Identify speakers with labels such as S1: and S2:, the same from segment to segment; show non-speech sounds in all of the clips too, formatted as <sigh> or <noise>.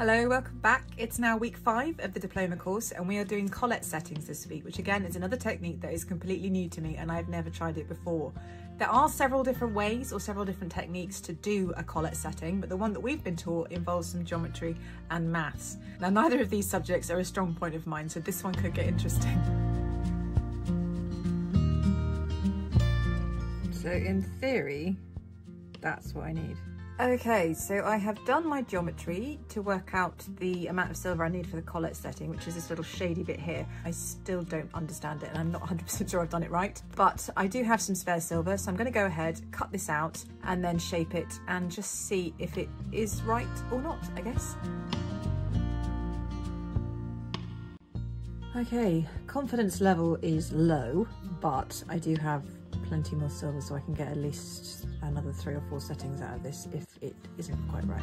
S1: Hello, welcome back. It's now week five of the diploma course and we are doing collet settings this week, which again is another technique that is completely new to me and I've never tried it before. There are several different ways or several different techniques to do a collet setting, but the one that we've been taught involves some geometry and maths. Now, neither of these subjects are a strong point of mine, so this one could get interesting. So in theory, that's what I need. Okay, so I have done my geometry to work out the amount of silver I need for the collet setting, which is this little shady bit here. I still don't understand it and I'm not <laughs> 100% sure I've done it right, but I do have some spare silver, so I'm gonna go ahead, cut this out and then shape it and just see if it is right or not, I guess. Okay, confidence level is low, but I do have plenty more silver so I can get at least another three or four settings out of this if it isn't quite right.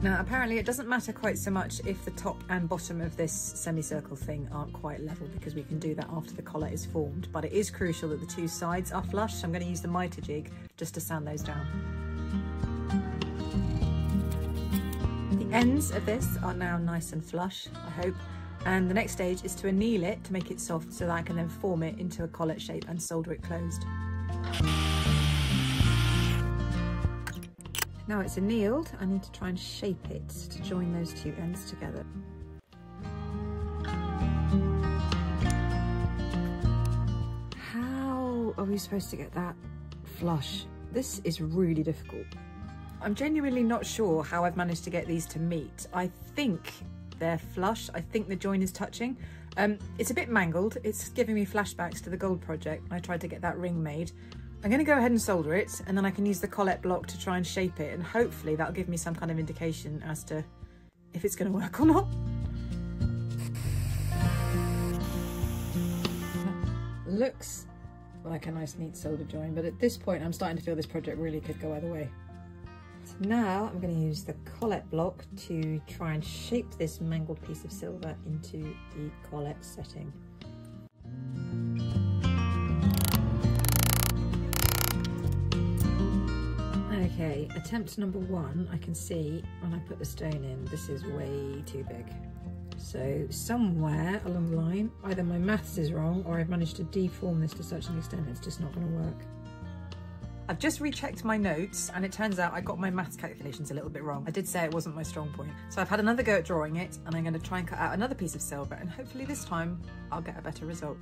S1: Now apparently it doesn't matter quite so much if the top and bottom of this semicircle thing aren't quite level because we can do that after the collar is formed but it is crucial that the two sides are flush so I'm going to use the mitre jig just to sand those down. Ends of this are now nice and flush, I hope. And the next stage is to anneal it to make it soft so that I can then form it into a collet shape and solder it closed. Now it's annealed, I need to try and shape it to join those two ends together. How are we supposed to get that flush? This is really difficult. I'm genuinely not sure how I've managed to get these to meet. I think they're flush. I think the join is touching. Um, it's a bit mangled. It's giving me flashbacks to the gold project. I tried to get that ring made. I'm going to go ahead and solder it and then I can use the collet block to try and shape it and hopefully that'll give me some kind of indication as to if it's going to work or not. Looks like a nice neat solder join but at this point I'm starting to feel this project really could go either way. Now I'm going to use the collet block to try and shape this mangled piece of silver into the collet setting. Okay, attempt number one, I can see when I put the stone in, this is way too big. So somewhere along the line, either my maths is wrong or I've managed to deform this to such an extent it's just not going to work. I've just rechecked my notes and it turns out I got my maths calculations a little bit wrong. I did say it wasn't my strong point. So I've had another go at drawing it and I'm going to try and cut out another piece of silver and hopefully this time I'll get a better result.